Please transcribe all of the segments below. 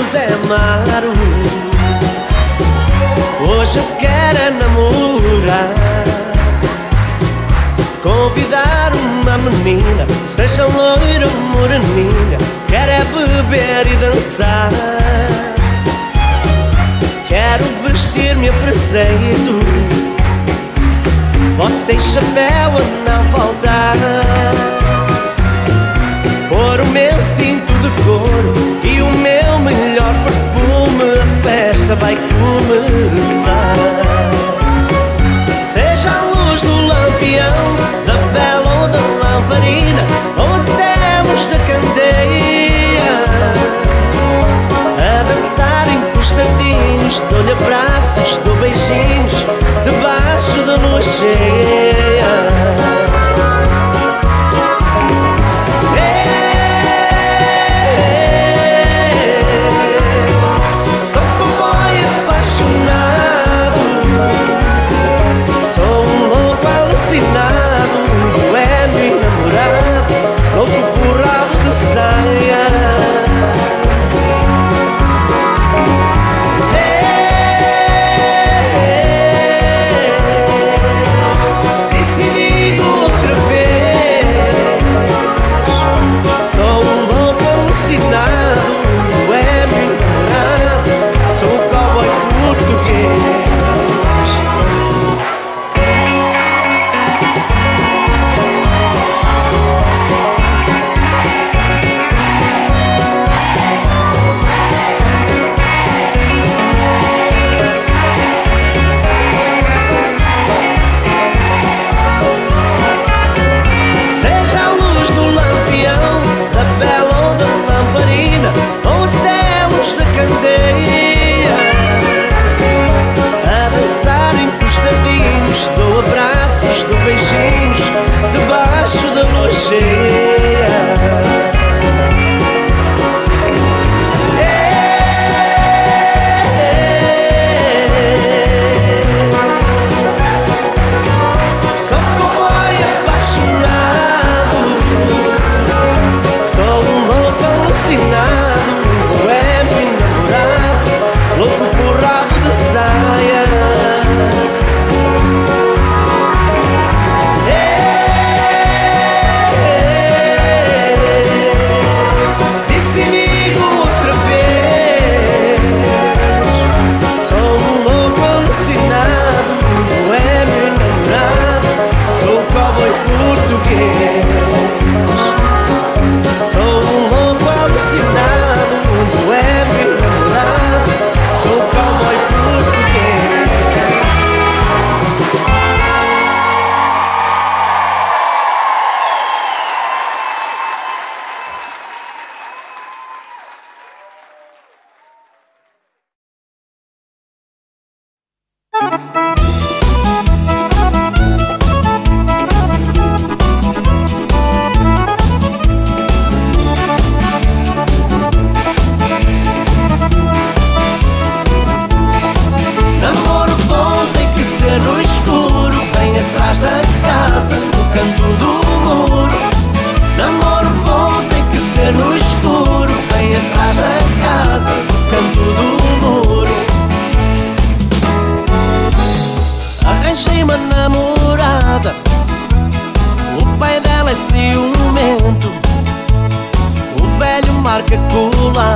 do Zé Maro Hoje eu quero é namorar. Convidar uma menina Seja loira ou moreninha Quero é beber e dançar. Quero vestir-me a preceito Bota e chapéu a beijinhos Debaixo da lua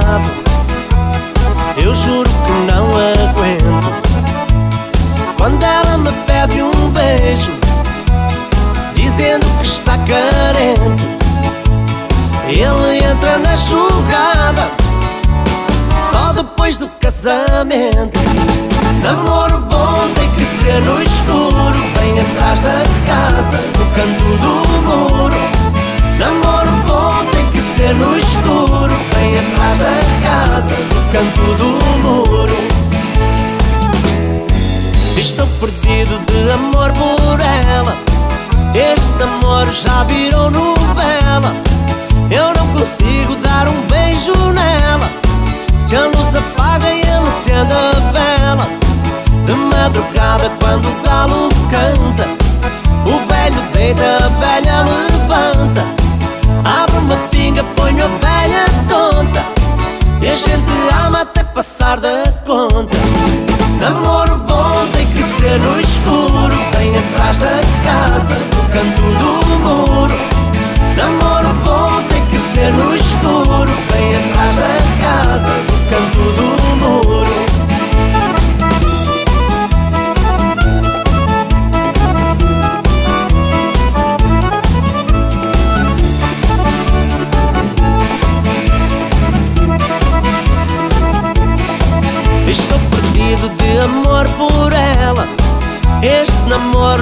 colado eu juro que não aguento. Quando ela me pede um beijo Dizendo que está carente Ele entra na jogada Só depois do casamento. Namoro bom tem que ser no escuro Bem atrás da casa, no canto do muro. Namoro ser no escuro Bem atrás da casa, no canto do muro. Estou perdido de amor por ela. Este amor já virou novela. Eu não consigo dar um beijo nela. Se a luz apaga e ele acende a vela. De madrugada quando o galo canta O velho deita, a velha levanta ponho a velha tonta E a gente ama até passar da conta. Namoro bom tem que ser no escuro tem atrás da casa, no canto do muro. Namoro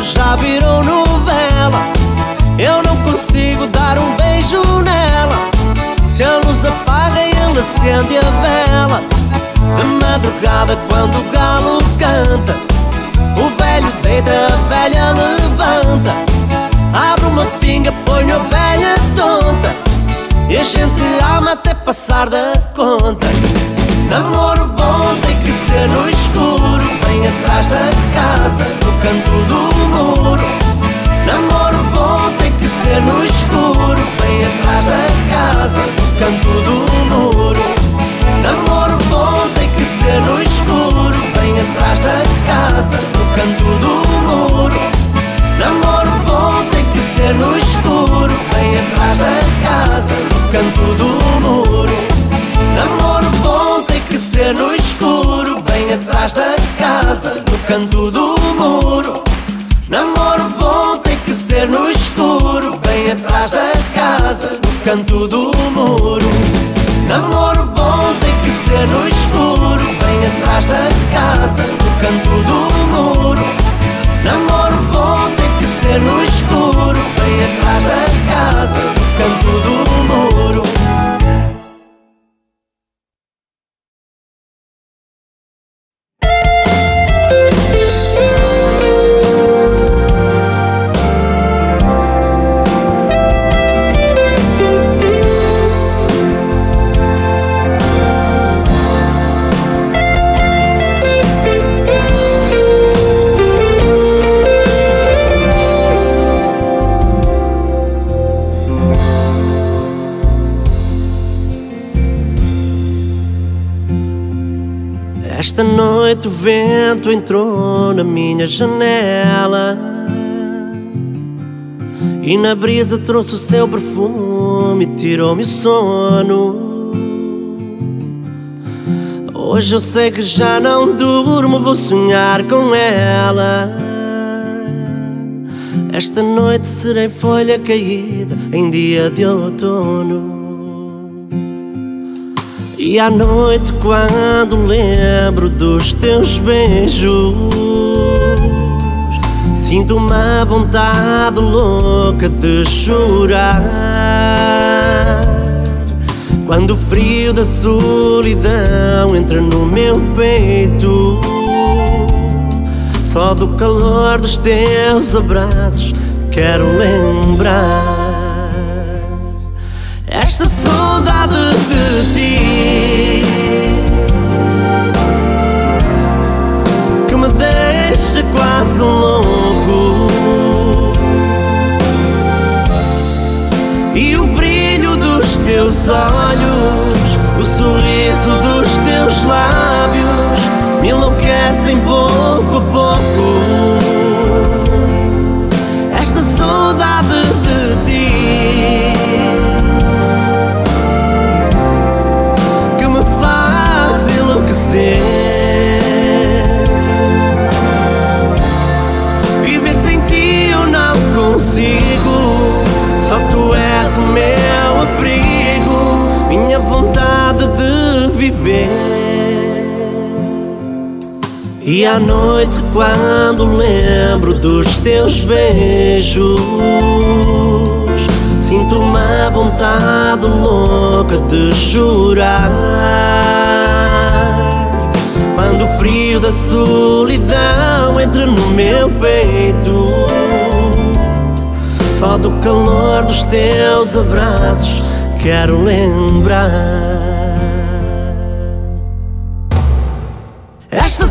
já virou novela. Eu não consigo dar um beijo nela. Se a luz apaga ele acende a vela. De madrugada quando o galo canta O velho deita, a velha levanta. Abre uma pinga, põe a velha tonta. E a gente ama até passar da conta. Namoro bom tem que ser no escuro Bem atrás da casa, no canto do muro. Namoro bom tem que ser no escuro Bem atrás da casa, no canto do muro. Namoro bom tem que ser no escuro Bem atrás da casa, no canto do muro. Namoro bom tem que ser no escuro Bem atrás da casa, no canto do muro. Namoro bom tem que ser no escuro atrás da casa, no canto do muro. Namoro bom tem que ser no escuro Bem atrás da casa, no canto do muro. Namoro bom tem que ser no escuro Bem atrás da casa, no canto do muro vento entrou na minha janela E na brisa trouxe o seu perfume e tirou-me o sono. Hoje eu sei que já não durmo, vou sonhar com ela. Esta noite serei folha caída em dia de outono e à noite, quando lembro dos teus beijos, sinto uma vontade louca de chorar. Quando o frio da solidão entra no meu peito, só do calor dos teus abraços quero lembrar. Esta saudade de ti. Que me deixa quase louco. E o brilho dos teus olhos O sorriso dos teus lábios Me enlouquecem pouco a pouco abrigo, minha vontade de viver. E à noite, quando lembro dos teus beijos, sinto uma vontade louca de chorar. Quando o frio da solidão entra no meu peito, só do calor dos teus abraços quero lembrar. Esta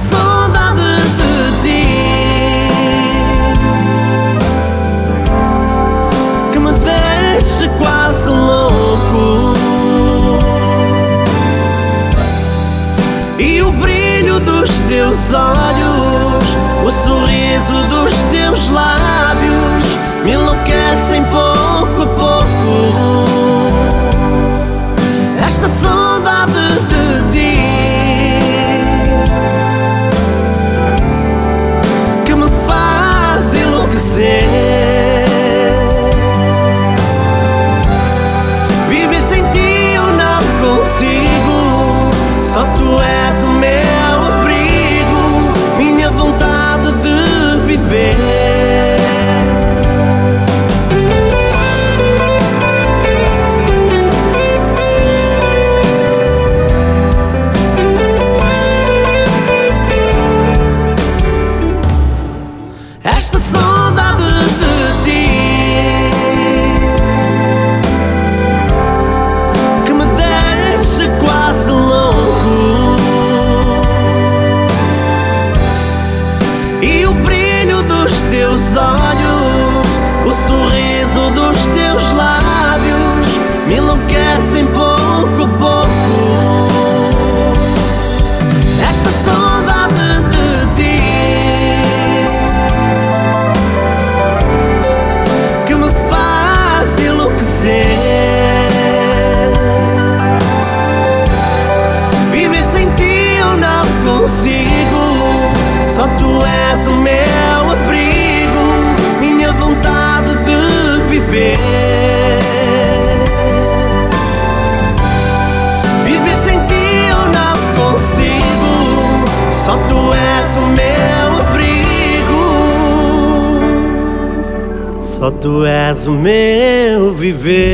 meu viver.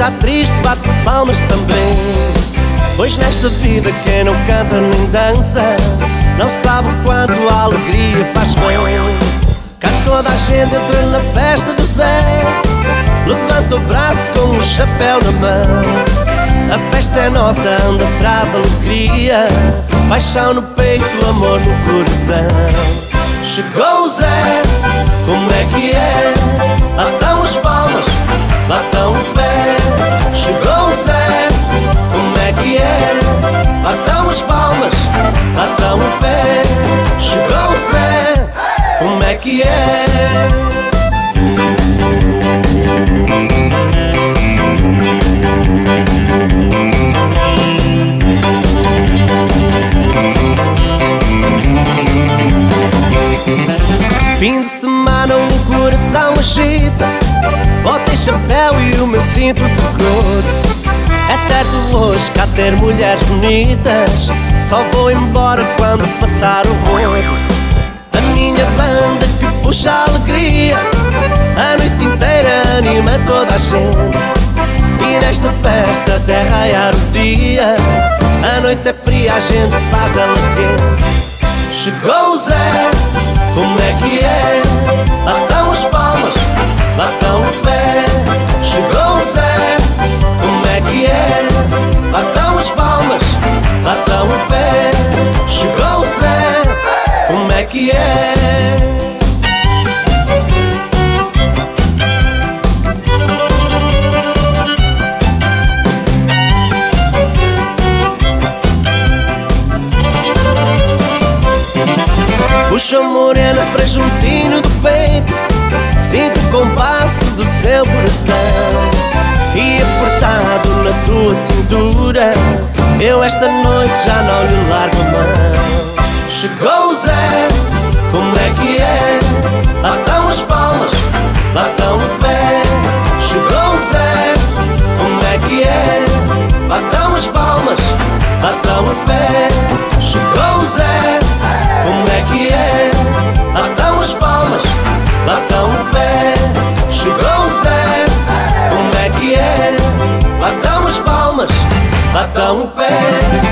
Está triste bate palmas também. Pois nesta vida quem não canta nem dança Não sabe o quanto a alegria faz bem Cá toda a gente entra na festa do Zé Levanta o braço com um chapéu na mão A festa é nossa, anda traz alegria Paixão no peito, amor no coração Chegou o Zé, como é que é? Estão as palmas, estão o pé o Lá estão as palmas, estão o pé. Chegou o Zé, como é que é? Fim de semana o coração agita. Bota e chapéu e o meu cinto de cor É certo hoje cá ter mulheres bonitas. Só vou embora quando passar o rodo. A minha banda que puxa a alegria. A noite inteira anima toda a gente. E nesta festa até raiar o dia. A noite é fria, a gente faz dela quente. Chegou o Zé, como é que é? Estão as palmas, lá esta noite já não lhe largo a mão Chegou o pé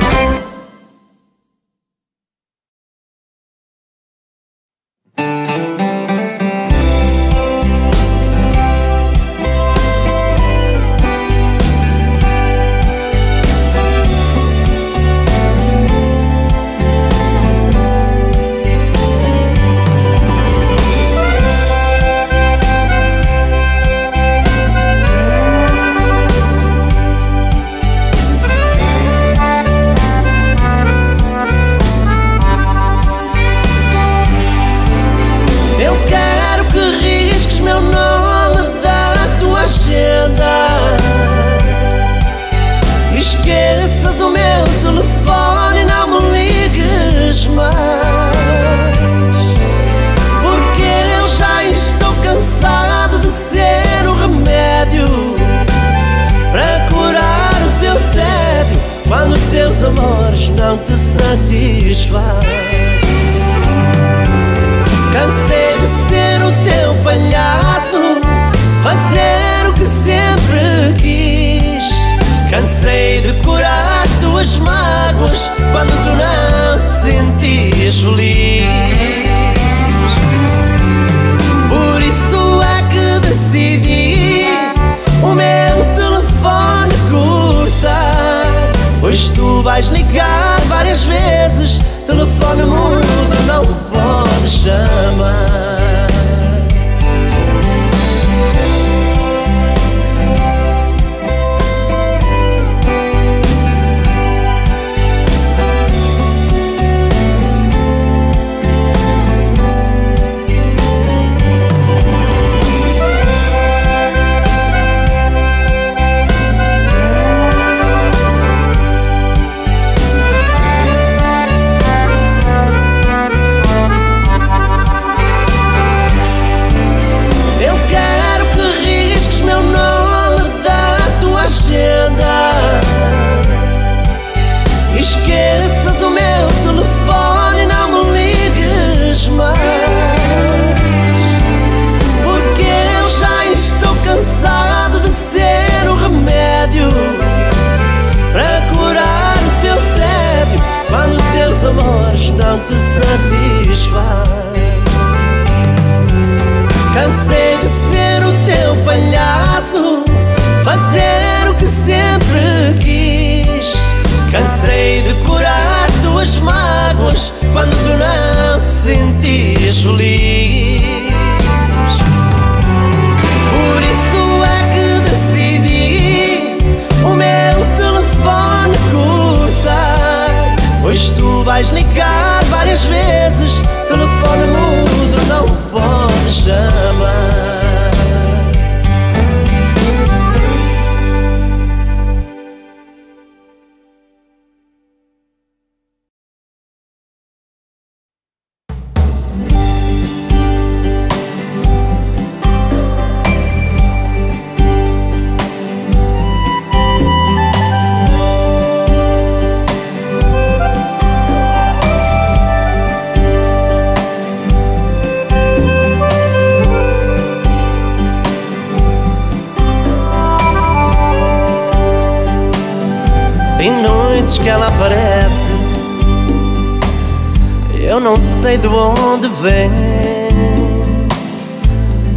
sei de onde vem.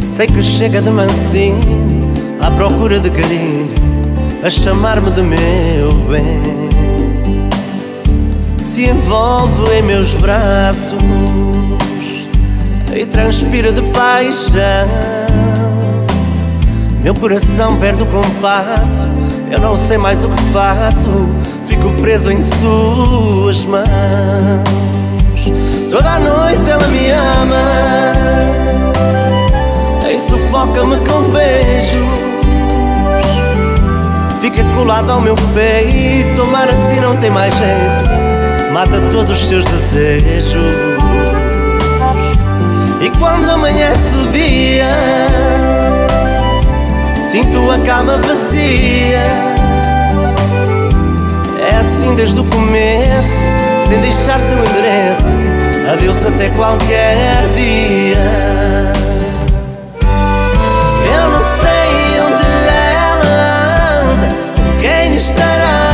Sei que chega de mansinho À procura de carinho A chamar-me de meu bem. Se envolve em meus braços E transpira de paixão meu coração perde o compasso, eu não sei mais o que faço, fico preso em suas mãos. Toda noite ela me ama. E sufoca-me com beijos. Fica colado ao meu peito, tomar assim não tem mais jeito, mata todos os seus desejos. E quando amanhece o dia Sinto a cama vazia. É assim desde o começo Sem deixar seu endereço Adeus até qualquer dia. Eu não sei onde ela anda quem estará.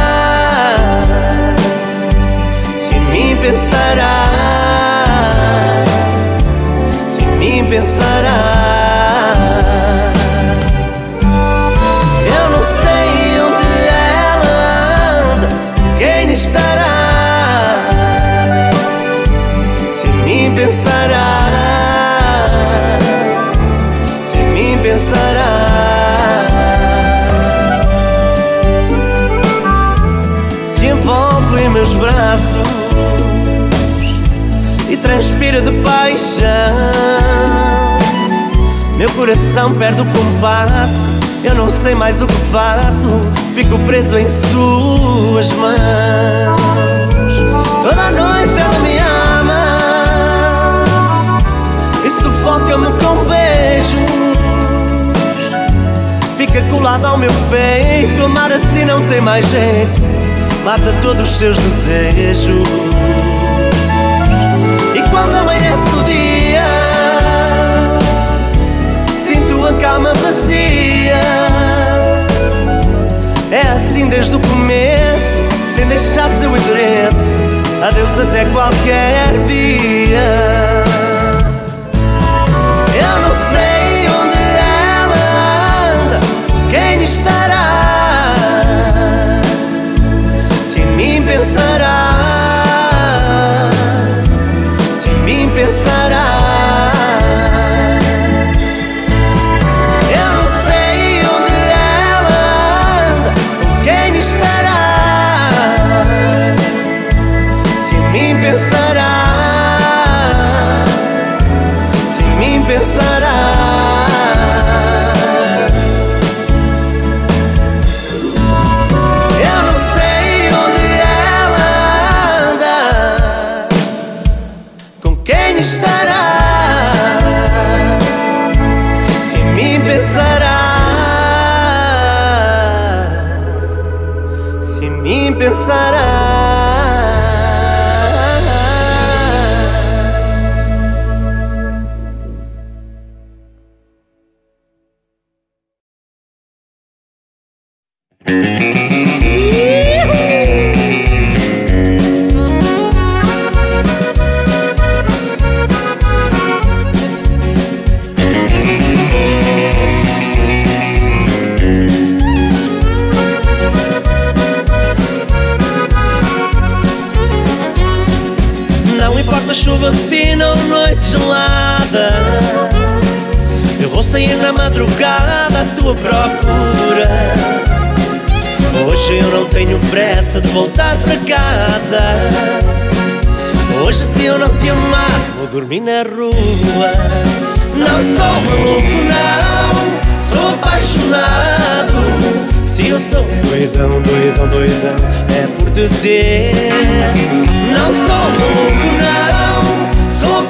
Se em mim pensará Se em mim pensará transpira de paixão. Meu coração perde o compasso Eu não sei mais o que faço. Fico preso em suas mãos. Toda noite ela me ama E sufoca-me com beijos. Fica colado ao meu peito Amar assim não tem mais jeito. Mata todos os seus desejos quando amanhece o dia. Sinto a calma vazia. É assim desde o começo Sem deixar seu endereço. Adeus até qualquer dia. Mim Sair na madrugada à tua procura. Hoje eu não tenho pressa de voltar para casa. Hoje se eu não te amar vou dormir na rua. Não sou maluco não, sou apaixonado. Se eu sou doidão, doidão, doidão é por te ter. Não sou maluco não, sou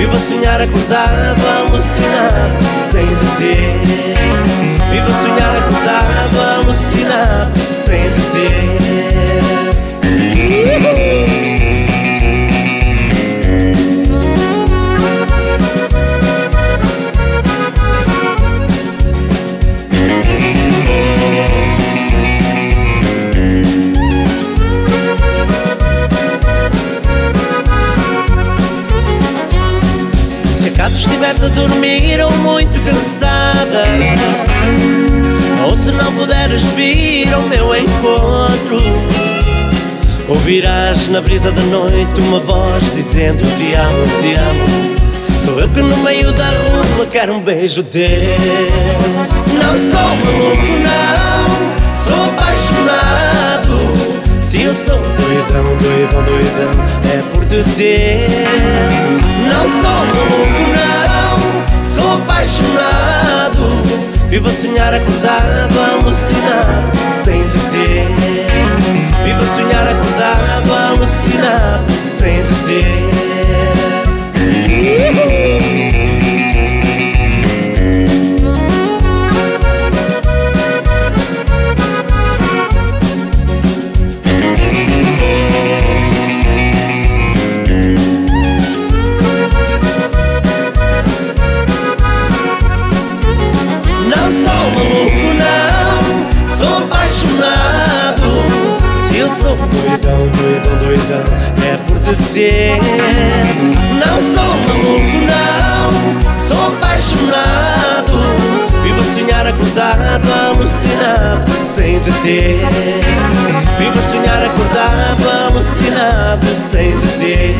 Vivo a sonhar acordado, alucinado, sem te ter Vivo a sonhar acordado, alucinado, sem te Estiveres a dormir ou muito cansada. Ou se não puderes vir ao meu encontro Ouvirás na brisa da noite uma voz dizendo te amo, te amo. Sou eu que no meio da rua quero um beijo teu Não sou maluco não, sou apaixonado. Se eu sou doidão, doidão, doidão é por te ter Não sou maluco não, sou apaixonado. Vivo a sonhar acordado, alucinado, sem te ter Vivo a sonhar acordado, alucinado, sem te sou doidão, doidão, doidão, é por te ter. Não sou maluco, não, sou apaixonado. Vivo a sonhar acordado, alucinado, sem te ter. Vivo a sonhar acordado, alucinado, sem te ter.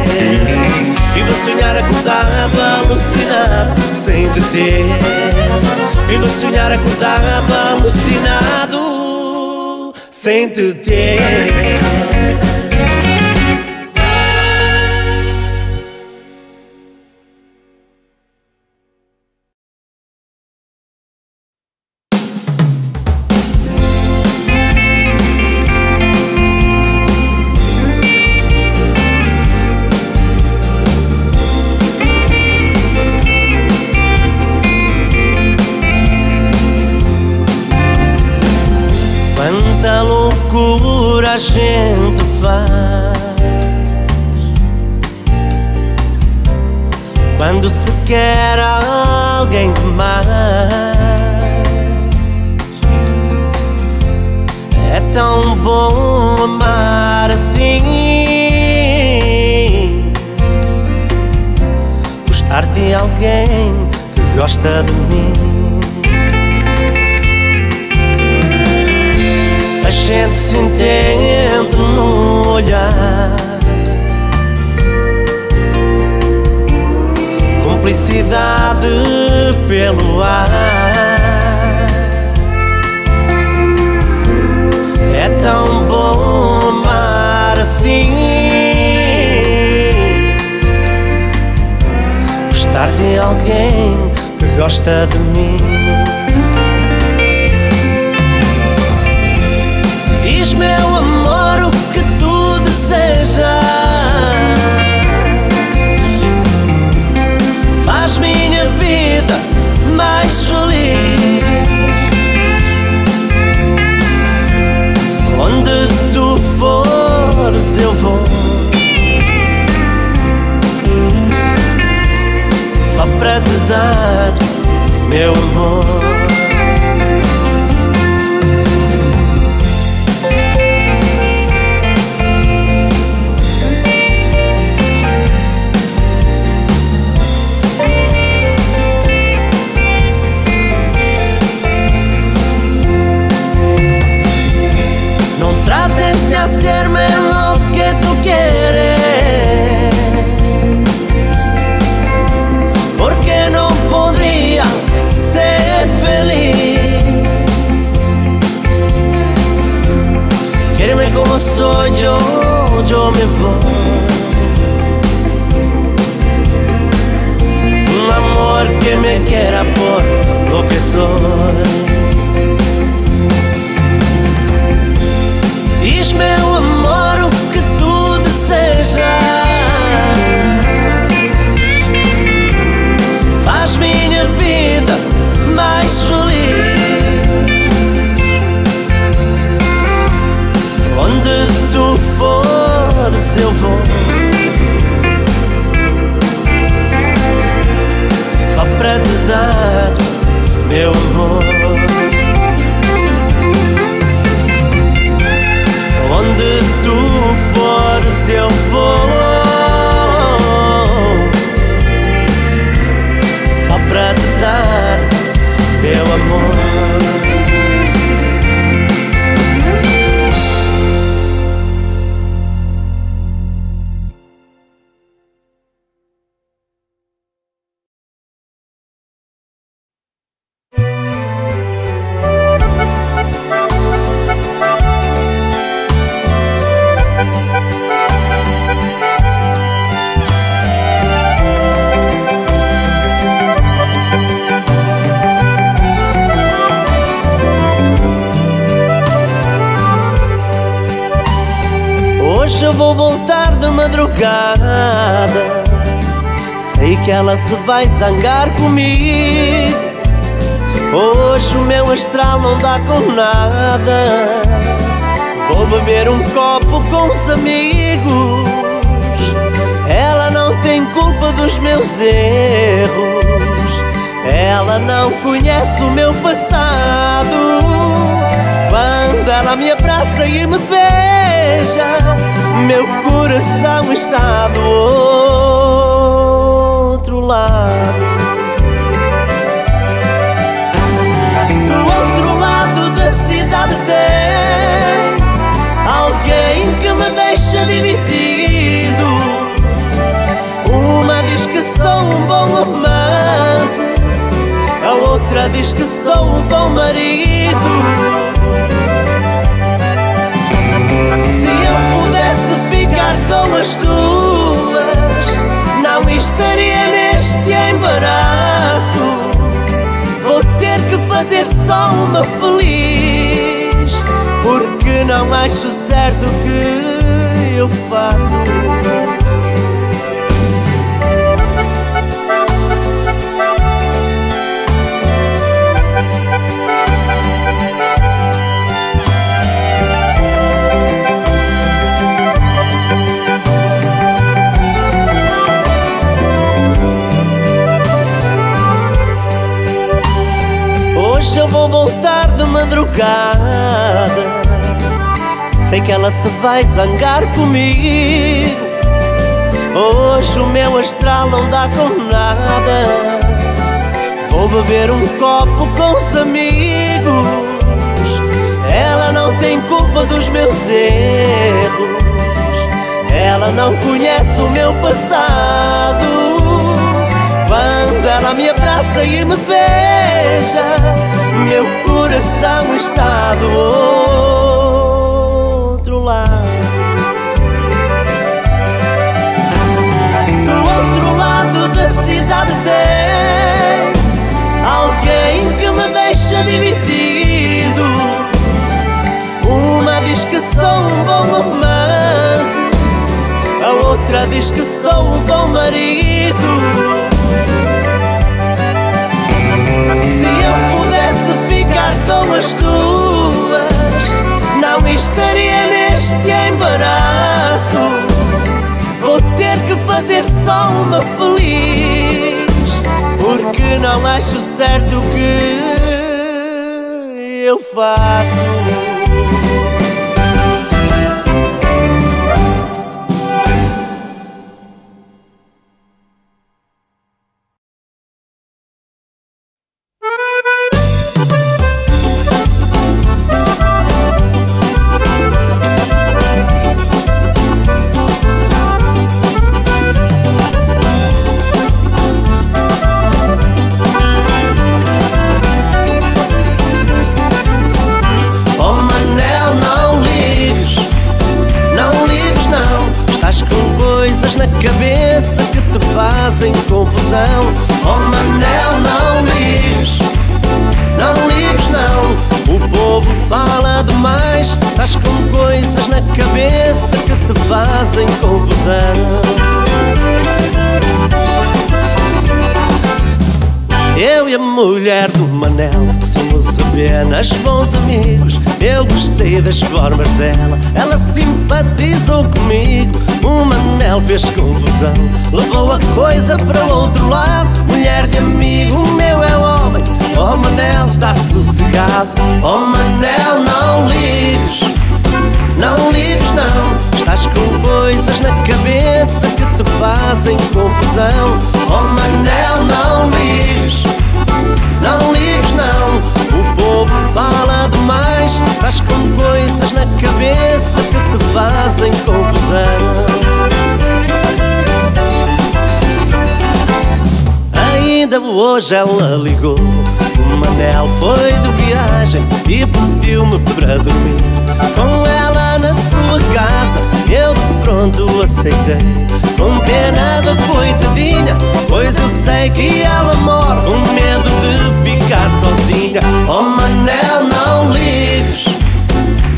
Vivo a sonhar acordado, alucinado, sem te ter. Vivo a sonhar acordado, alucinado, sem te ter. Ela se vai zangar comigo. Hoje o meu astral não dá com nada. Vou beber um copo com os amigos. Ela não tem culpa dos meus erros. Ela não conhece o meu passado. Quando ela me abraça e me beija Meu coração está do outro lado Do outro lado da cidade tem Alguém que me deixa dividido Uma diz que sou um bom amante A outra diz que sou um bom marido. Se eu pudesse ficar com as duas fazer só uma feliz. Porque não acho certo o que eu faço vou voltar de madrugada. Sei que ela se vai zangar comigo. Hoje o meu astral não dá com nada. Vou beber um copo com os amigos. Ela não tem culpa dos meus erros. Ela não conhece o meu passado Quando ela me abraça e me beija Meu coração está do outro lado da cidade tem alguém que me deixa dividido. Uma diz que sou um bom amante, a outra diz que sou um bom marido. Se eu pudesse ficar com as duas, não estaria neste embaraço. Ter que fazer só uma feliz Porque não acho certo o que eu faço mulher do Manel Somos apenas bons amigos. Eu gostei das formas dela Ela simpatizou comigo. O Manel fez confusão Levou a coisa para o outro lado. Mulher de amigo, meu é homem. Oh Manel, está sossegado. Oh Manel, não ligues. Não ligues não. Estás com coisas na cabeça que te fazem confusão. Oh Manel, não ligues não ligues não, o povo fala demais. Estás com coisas na cabeça que te fazem confusão. Ainda hoje ela ligou. O Manel foi de viagem e pediu-me para dormir. Com ela na sua casa eu de pronto aceitei. Com pena Pois eu sei que ela morre Com medo de ficar sozinha. Oh Manel, não ligues.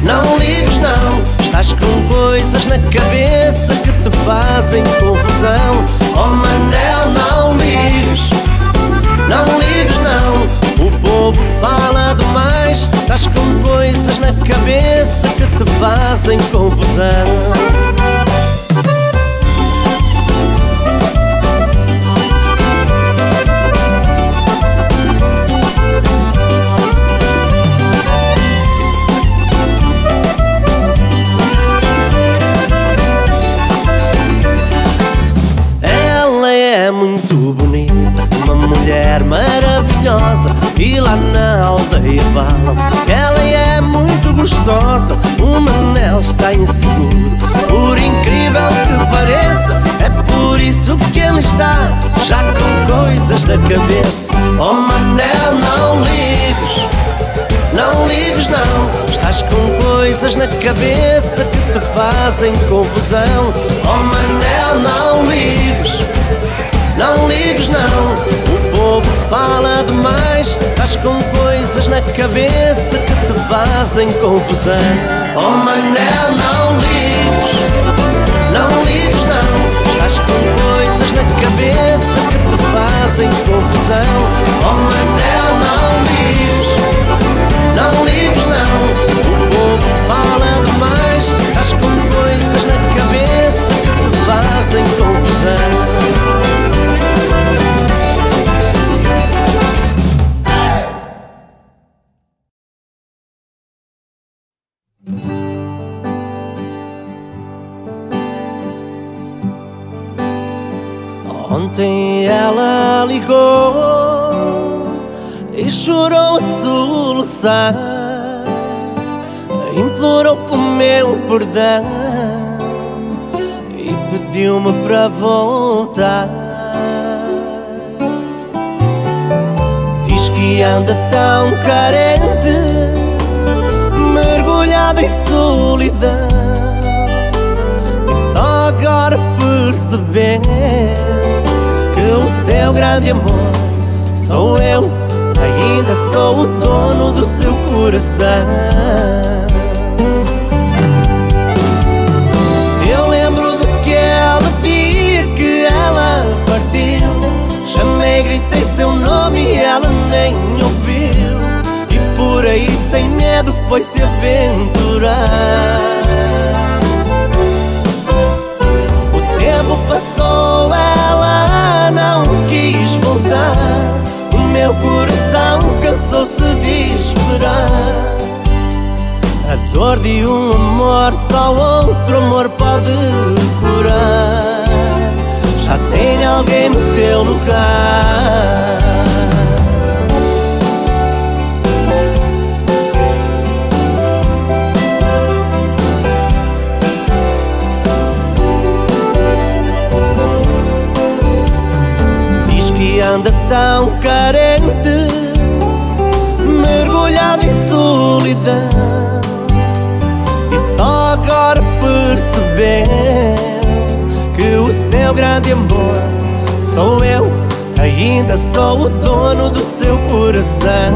Não ligues não. Estás com coisas na cabeça Que te fazem confusão. Oh Manel, não ligues. Não ligues não. O povo fala demais. Estás com coisas na cabeça Que te fazem confusão mulher maravilhosa E lá na aldeia falam que ela é muito gostosa O Manel está inseguro Por incrível que pareça É por isso que ele está Já com coisas na cabeça. Oh Manel, não ligues não ligues não, estás com coisas na cabeça que te fazem confusão. Oh Manel, não ligues, não ligues não povo fala demais Estás com coisas na cabeça que te fazem confusão. Oh Manel, não ligues voltar. Diz que anda tão carente, mergulhada em solidão, e só agora perceber o seu grande amor sou eu, ainda sou o dono do seu coração. Gritei seu nome e ela nem ouviu, e por aí sem medo foi se aventurar. O tempo passou, ela não quis voltar. O meu coração cansou-se de esperar. A dor de um amor só outro amor pode curar. Alguém no teu lugar. anda tão carente, mergulhado em solidão. E só agora perceber que o seu grande amor sou eu, ainda sou o dono do seu coração.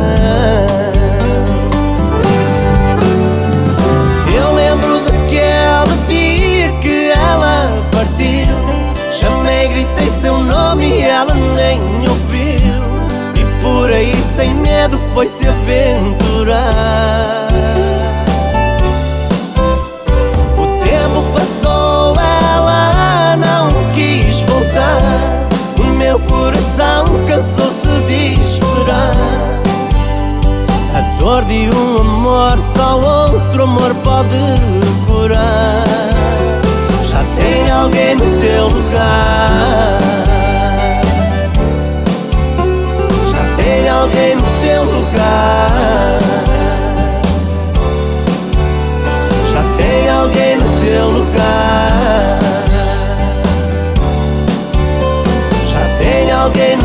Eu lembro daquele dia que ela partiu. Chamei, gritei seu nome e ela nem ouviu E por aí sem medo foi se aventurar de esperar A dor de um amor só outro amor pode curar. Já tem alguém no teu lugar. Já tem alguém no teu lugar. Já tem alguém no teu lugar. Já tem alguém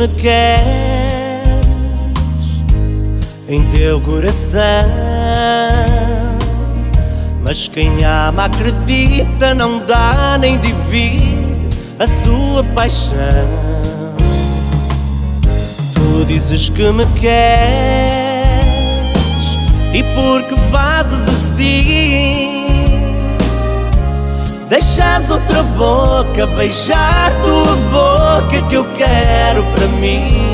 me queres em teu coração, mas quem ama acredita, não dá nem divide a sua paixão. Tu dizes que me queres e porque fazes assim Deixas outra boca beijar tua boca que eu quero para mim.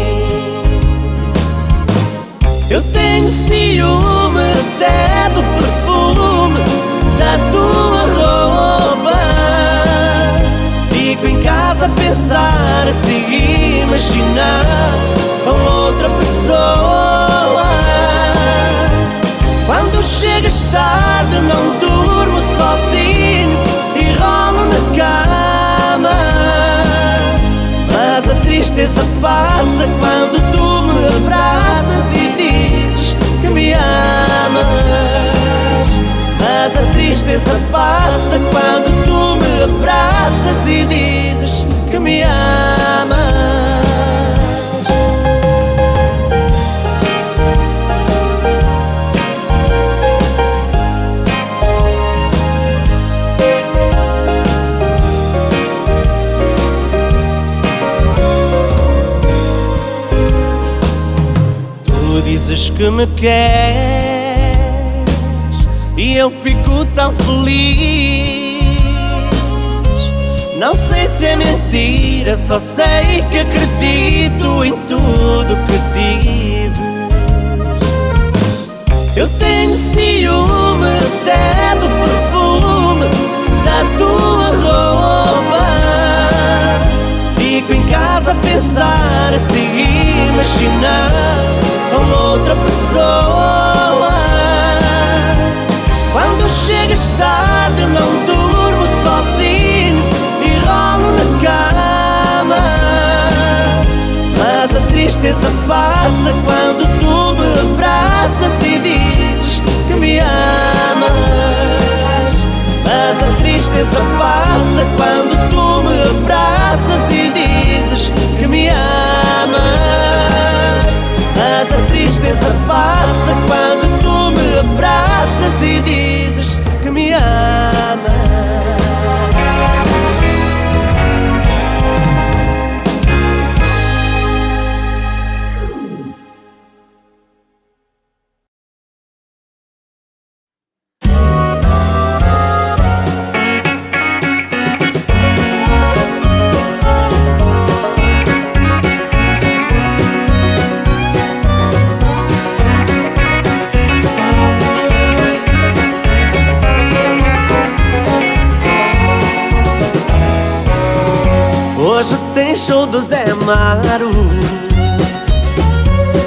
Eu tenho ciúme queres e eu fico tão feliz. Não sei se é mentira, só sei que acredito em tudo que dizes. Eu tenho ciúme até do perfume da tua roupa. Fico em casa a pensar, a te imaginar pessoa. Quando chegas tarde, não durmo sozinho e rolo na cama. Mas a tristeza passa quando tu me abraças e dizes que me amas. Mas a tristeza passa quando tu me abraças e Mas a tristeza passa quando tu me abraças e dizes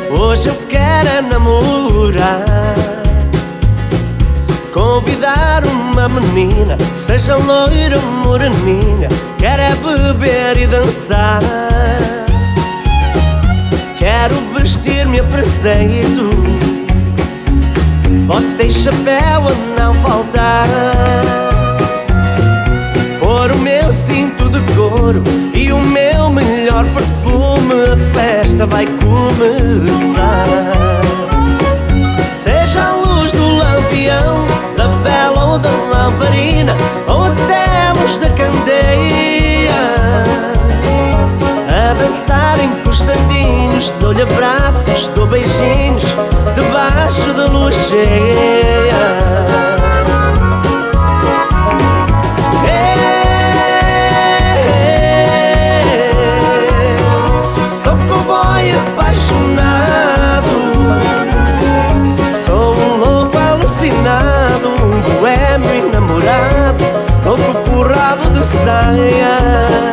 Hoje eu quero é namorar. Convidar uma menina Seja loira ou moreninha Quero é beber e dançar. Quero vestir-me a preceito Bota e chapéu a não faltar. Pôr o meu cinto de couro e o meu melhor perfume, a festa vai começar. Seja a luz do lampião, da vela ou da lamparina, ou até a luz da candeia. A dançar encostadinhos, dou-lhe abraços, dou beijinhos, debaixo da lua cheia. De